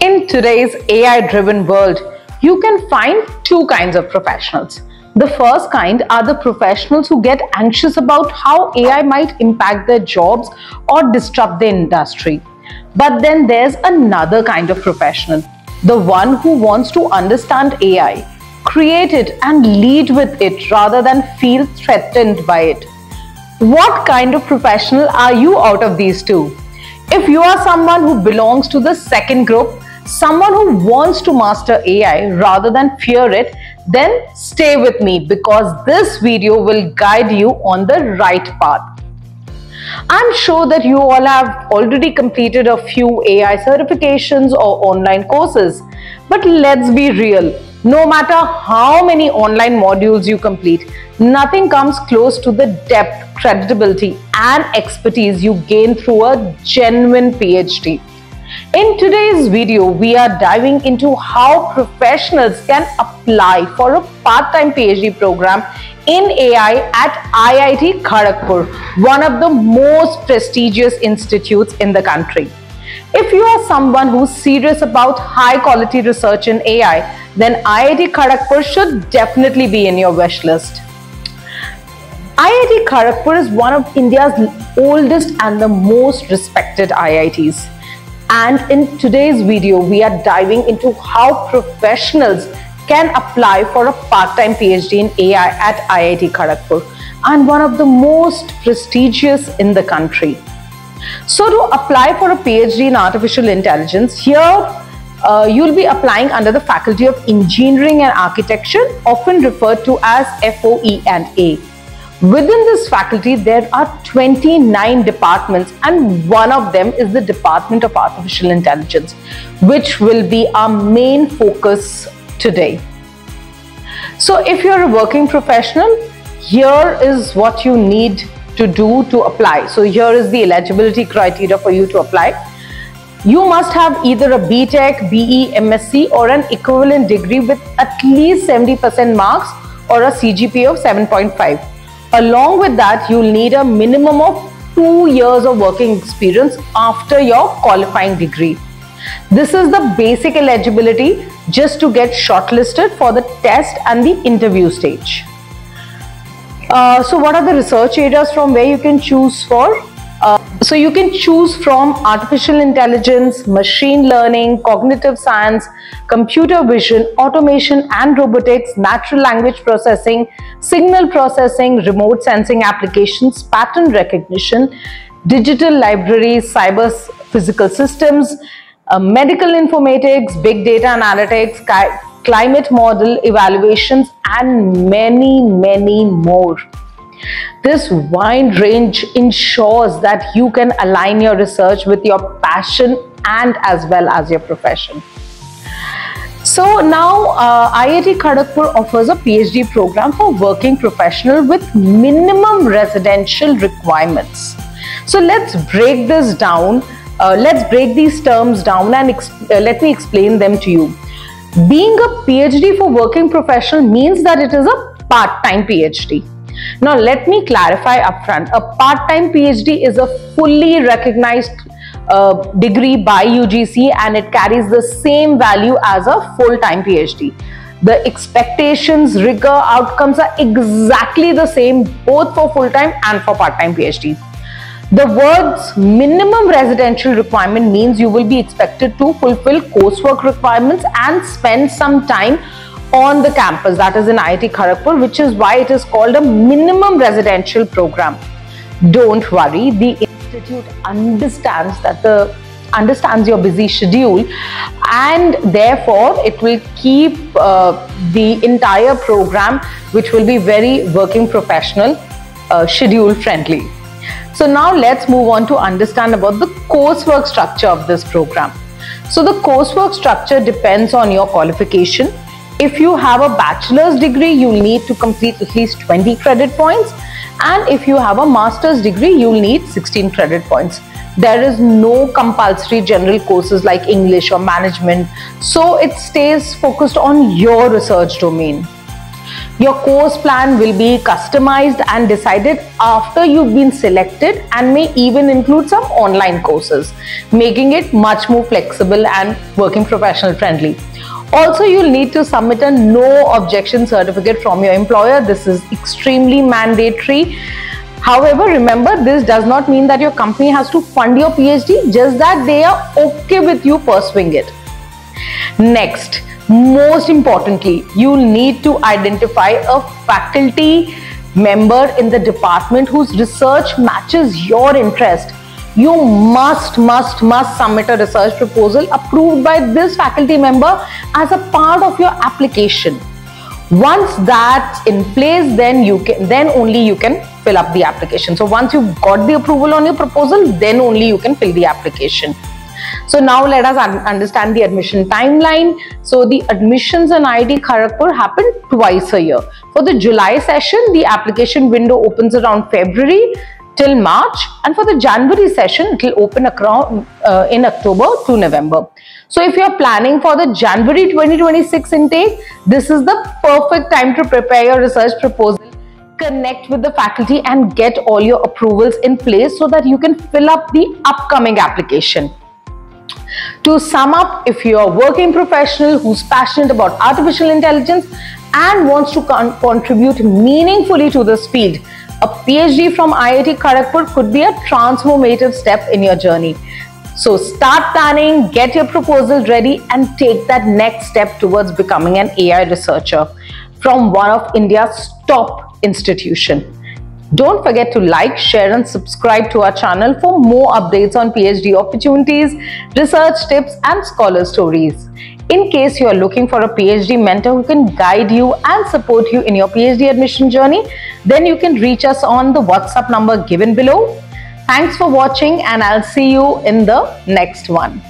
In today's AI driven world, you can find two kinds of professionals. The first kind are the professionals who get anxious about how AI might impact their jobs or disrupt the industry. But then there's another kind of professional, the one who wants to understand AI, create it and lead with it rather than feel threatened by it. What kind of professional are you out of these two? If you are someone who belongs to the second group, someone who wants to master AI rather than fear it, then stay with me because this video will guide you on the right path. I'm sure that you all have already completed a few AI certifications or online courses. But let's be real, no matter how many online modules you complete, nothing comes close to the depth, credibility and expertise you gain through a genuine PhD. In today's video, we are diving into how professionals can apply for a part-time PhD program in AI at IIT Kharagpur, one of the most prestigious institutes in the country. If you are someone who's serious about high quality research in AI, then IIT Kharagpur should definitely be in your wish list. IIT Kharagpur is one of India's oldest and the most respected IITs. And in today's video, we are diving into how professionals can apply for a part-time PhD in AI at IIT Kharagpur and one of the most prestigious in the country. So to apply for a PhD in Artificial Intelligence, here uh, you'll be applying under the Faculty of Engineering and Architecture, often referred to as FOE and A. Within this faculty, there are 29 departments and one of them is the Department of Artificial Intelligence, which will be our main focus today. So if you're a working professional, here is what you need to do to apply. So here is the eligibility criteria for you to apply. You must have either a BTech, BE, MSc or an equivalent degree with at least 70% marks or a CGPA of 7.5. Along with that, you'll need a minimum of two years of working experience after your qualifying degree. This is the basic eligibility just to get shortlisted for the test and the interview stage. Uh, so what are the research areas from where you can choose for? Uh, so you can choose from artificial intelligence, machine learning, cognitive science, computer vision, automation and robotics, natural language processing, signal processing, remote sensing applications, pattern recognition, digital libraries, cyber physical systems, uh, medical informatics, big data analytics, climate model evaluations and many, many more. This wide range ensures that you can align your research with your passion and as well as your profession. So now uh, IIT Kharagpur offers a PhD program for working professional with minimum residential requirements. So let's break this down. Uh, let's break these terms down and uh, let me explain them to you. Being a PhD for working professional means that it is a part-time PhD. Now, let me clarify upfront. A part-time PhD is a fully recognized uh, degree by UGC and it carries the same value as a full-time PhD. The expectations, rigor, outcomes are exactly the same both for full-time and for part-time PhD. The words minimum residential requirement means you will be expected to fulfill coursework requirements and spend some time on the campus that is in IIT Kharagpur which is why it is called a minimum residential program. Don't worry, the institute understands that the understands your busy schedule and therefore it will keep uh, the entire program which will be very working professional uh, schedule friendly. So now let's move on to understand about the coursework structure of this program. So the coursework structure depends on your qualification if you have a bachelor's degree, you'll need to complete at least 20 credit points. And if you have a master's degree, you'll need 16 credit points. There is no compulsory general courses like English or management. So it stays focused on your research domain. Your course plan will be customized and decided after you've been selected and may even include some online courses, making it much more flexible and working professional friendly. Also, you'll need to submit a no objection certificate from your employer. This is extremely mandatory. However, remember this does not mean that your company has to fund your PhD, just that they are okay with you pursuing it. Next, most importantly, you'll need to identify a faculty member in the department whose research matches your interest you must, must, must submit a research proposal approved by this faculty member as a part of your application. Once that's in place, then you can, then only you can fill up the application. So once you've got the approval on your proposal, then only you can fill the application. So now let us un understand the admission timeline. So the admissions in IIT Kharagpur happen twice a year. For the July session, the application window opens around February till March and for the January session it will open across, uh, in October to November. So if you are planning for the January 2026 intake, this is the perfect time to prepare your research proposal, connect with the faculty and get all your approvals in place so that you can fill up the upcoming application. To sum up, if you are a working professional who's passionate about artificial intelligence and wants to con contribute meaningfully to this field, a PhD from IIT Kharagpur could be a transformative step in your journey. So start planning, get your proposal ready and take that next step towards becoming an AI researcher from one of India's top institution. Don't forget to like, share and subscribe to our channel for more updates on PhD opportunities, research tips and scholar stories. In case you are looking for a PhD mentor who can guide you and support you in your PhD admission journey, then you can reach us on the WhatsApp number given below. Thanks for watching and I'll see you in the next one.